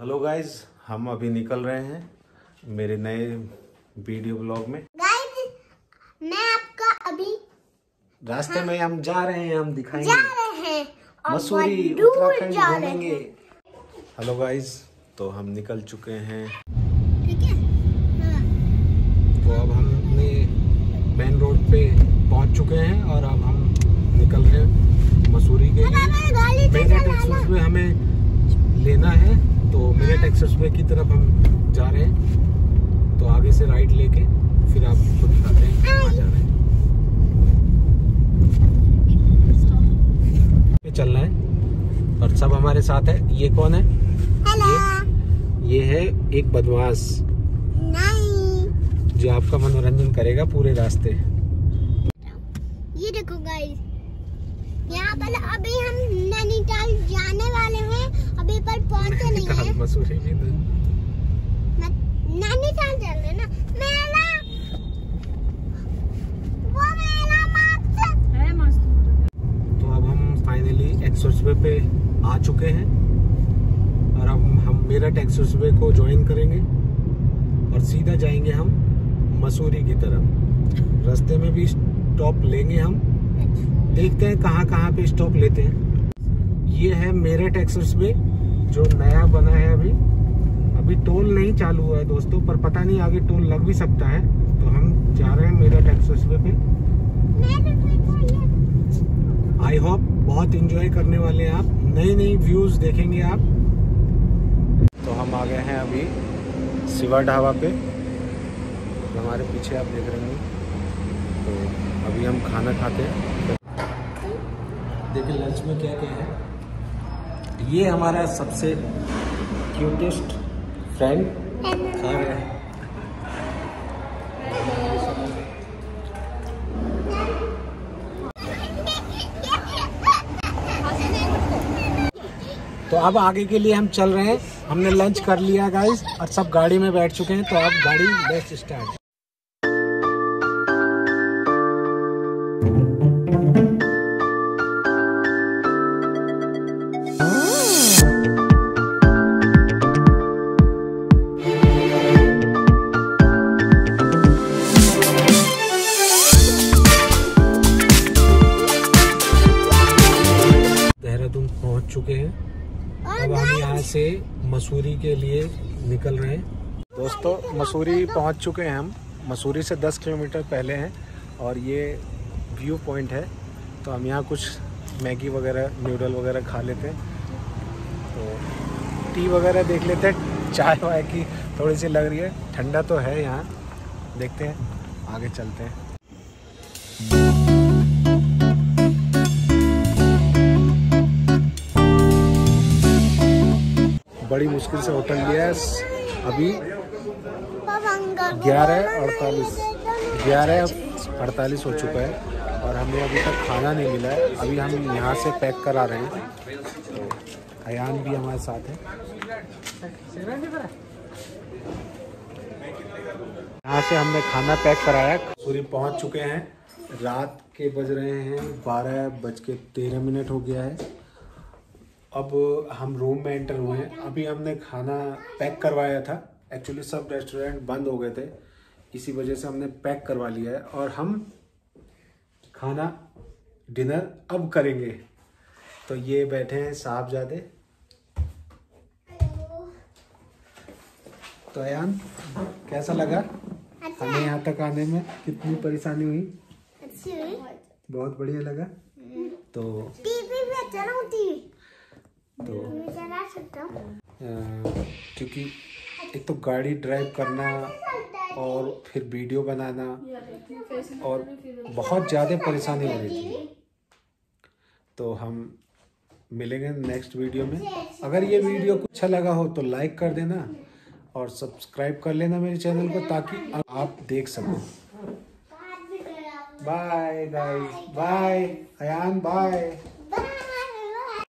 Hello guys हम अभी निकल रहे हैं मेरे नए वीडियो ब्लॉग में। गाइस मैं आपका अभी रास्ते हाँ, में हम जा रहे हैं हम दिखाएँगे। जा रहे हैं मसूरी उत्तराखंड घूमेंगे। हेलो गाइस तो हम निकल चुके हैं। ठीक है? हाँ। तो अब हमने मेन रोड पे पहुँच चुके हैं और अब हम निकल रहे हैं मसूरी के लिए हमें लेना है। एक्सप्रेस वे की तरफ़ हम जा रहे हैं। तो आगे से राइट लेके फिर आप खुद दिखाते हैं कहाँ जा रहे हैं। पे चलना है। और सब हमारे साथ है। ये कौन है? हेलो ये है एक बदमाश। जो आपका मनोरंजन करेगा पूरे रास्ते। ये देखो गाइस यहाँ पर अभी हम नैनीताल जाने वाले हैं अभी पर पहुँचे नहीं हैं। मसूरी तो- नैनीताल चल रहे ना? मेला! वो मेला मत तो अब हम फाइनली एक्सप्रेस वे पे आ चुके हैं। और अब हम मेरठ एक्सप्रेस वे को ज्वाइन करेंगे। और सीधा जाएँगे हम मसूरी की तरफ़। रास्ते में भी स्टॉप लेंगे हम। देखते हैं कहाँ कहाँ पे स्टॉप लेते हैं। ये है मेरठ एक्सप्रेस वे जो नया बना है अभी। अभी टोल नहीं चालू हुआ है दोस्तों, पर पता नहीं आगे टोल लग भी सकता है। तो हम जा रहे हैं मेरठ एक्सप्रेस वे पे। आई होप बहुत इंजॉय करने वाले हैं आप। नई नई व्यूज़ देखेंगे आप। तो हम आ गए हैं अभी शिवा ढाबा पे। हमारे पीछे आप देख रहे हैं। तो अभी हम खाना खाते हैं। देखिए, लंच में क्या क्या है? ये हमारा सबसे क्यूटेस्ट फ्रेंड खा रहे हैं। तो अब आगे के लिए हम चल रहे हैं। हमने लंच कर लिया गाइस और सब गाड़ी में बैठ चुके हैं तो अब गाड़ी बेस्ट स्टार्ट चुके हैं। अब हम यहाँ से मसूरी के लिए निकल रहे हैं। दोस्तों, मसूरी पहुँच चुके हैं हम। मसूरी से 10 किलोमीटर पहले हैं और ये व्यू पॉइंट है। तो हम यहाँ कुछ मैगी वगैरह, नूडल वगैरह खा लेते हैं। तो टी वगैरह देख लेते हैं। चाय वाय की थोड़ी सी लग रही है। ठंडा तो है यहाँ। देखते हैं। आगे चलते हैं। बड़ी मुश्किल से होटल लिया है। अभी ग्यारह अड़तालीस। ग्यारह अड़तालीस हो चुका है और हमें अभी तक खाना नहीं मिला है। अभी हम यहाँ से पैक करा रहे हैं। अयान भी हमारे साथ है। यहाँ से हमने खाना पैक कराया। सूरी पहुँच चुके हैं। रात के बज रहे हैं। बारह बज के तेरह मिनट हो गया है। अब हम रूम में एंटर हुए हैं। अभी हमने खाना पैक करवाया था। एक्चुअली सब रेस्टोरेंट बंद हो गए थे। इसी वजह से हमने पैक करवा लिया है और हम खाना डिनर अब करेंगे। तो ये बैठे हैं साहबजादे। तो अयान कैसा लगा? अच्छा। हमें यहाँ तक आने में कितनी परेशानी हुई? बहुत बढ़िया लगा। तो टीवी पे चलाऊं टीवी? तो क्योंकि एक तो गाड़ी ड्राइव करना और फिर वीडियो बनाना और बहुत ज़्यादा परेशानी हो रही थी। तो हम मिलेंगे नेक्स्ट वीडियो में। अगर ये वीडियो को अच्छा लगा हो तो लाइक कर देना और सब्सक्राइब कर लेना मेरे चैनल को ताकि आप देख सको। Bye guys bye Ayan bye